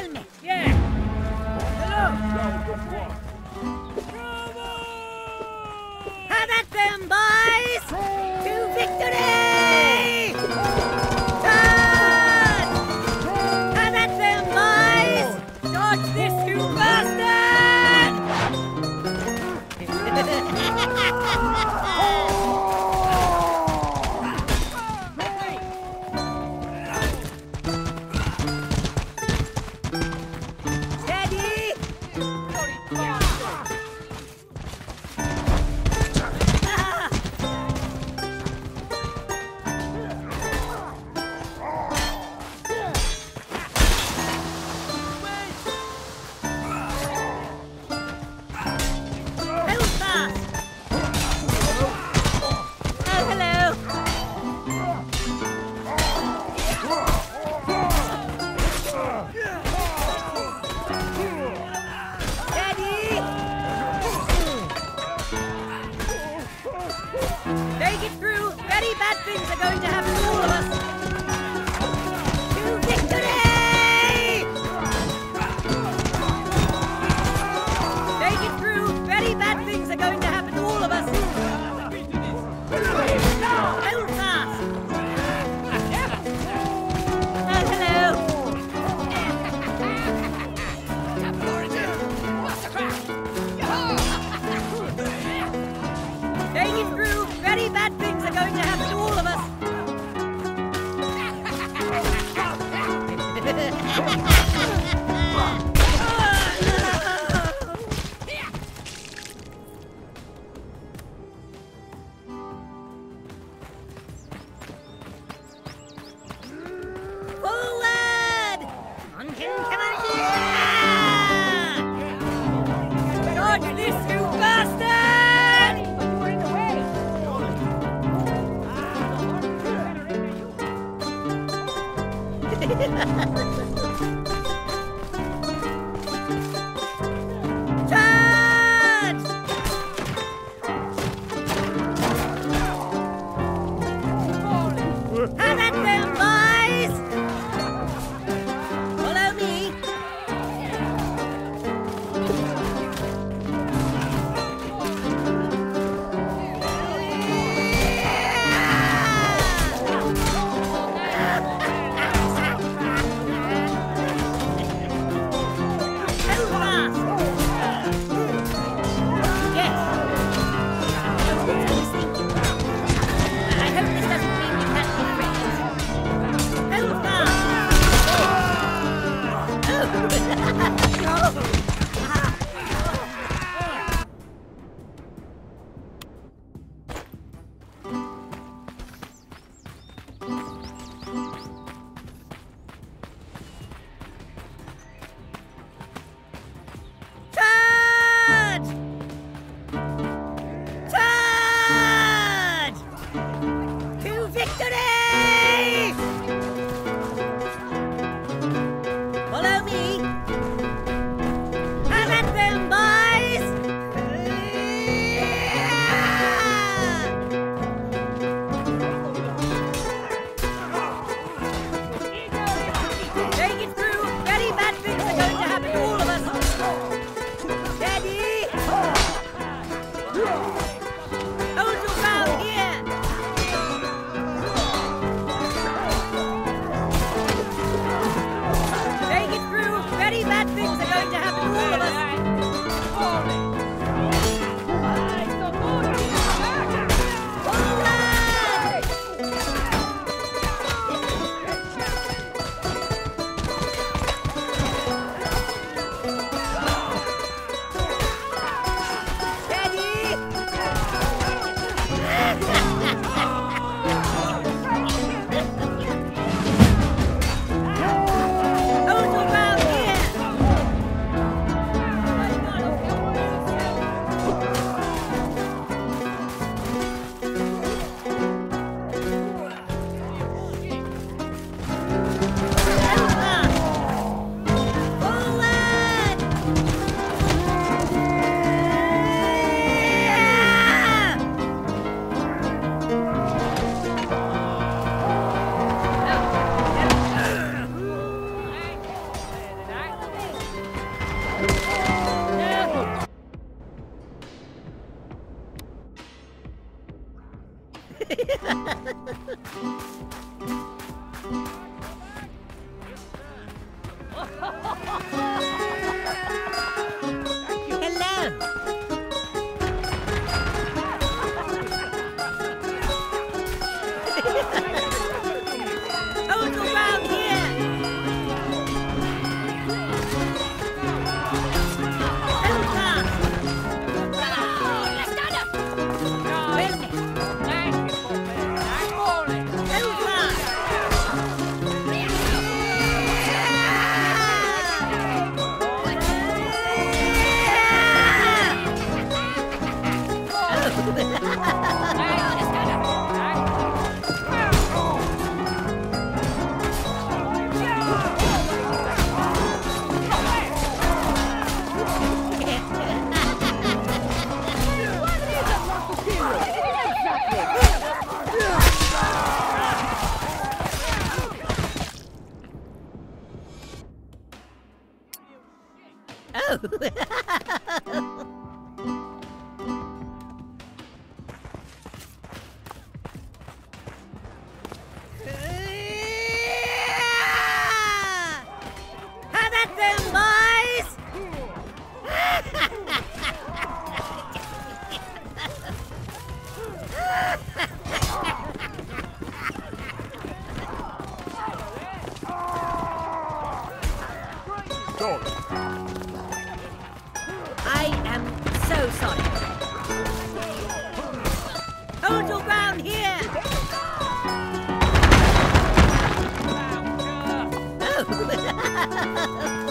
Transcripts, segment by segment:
well met. Yeah. Hello. On done. I am so sorry. Hold your ground here! Oh!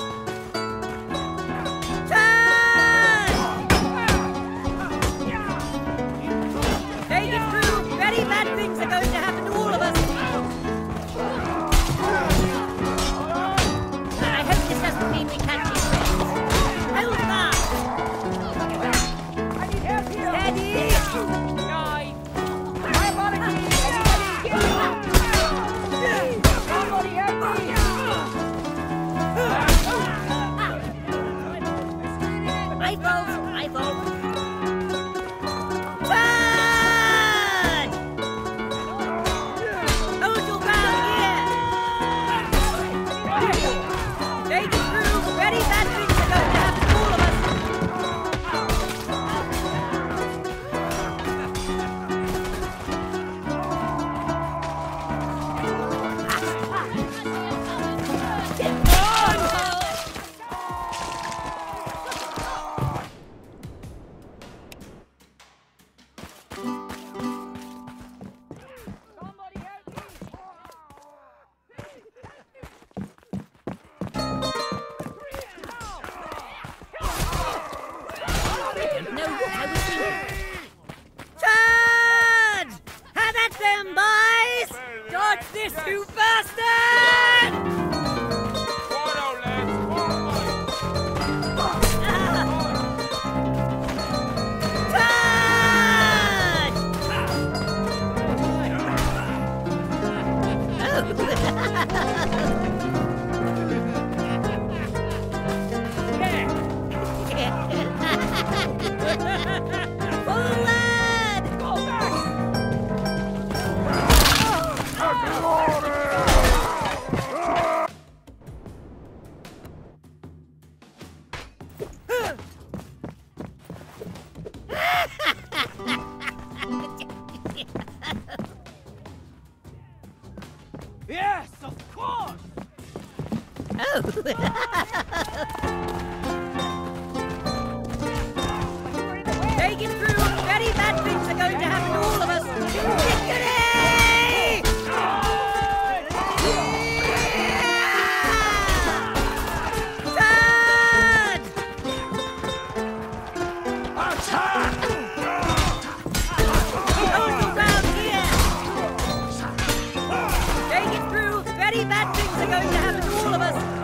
to to all of us.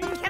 Captain